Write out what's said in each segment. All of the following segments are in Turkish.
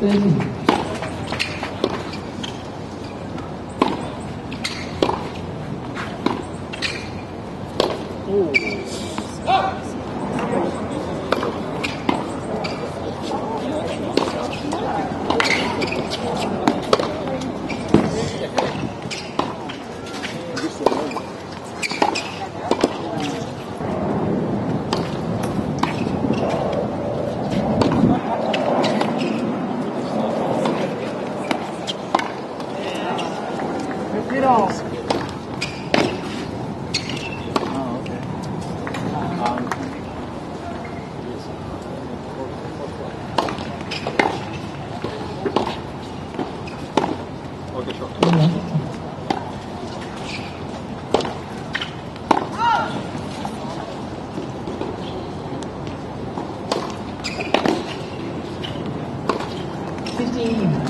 嗯。哦。sim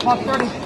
Top 30.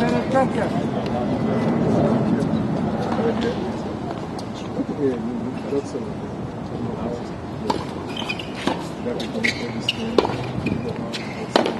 denetlerken Thank you.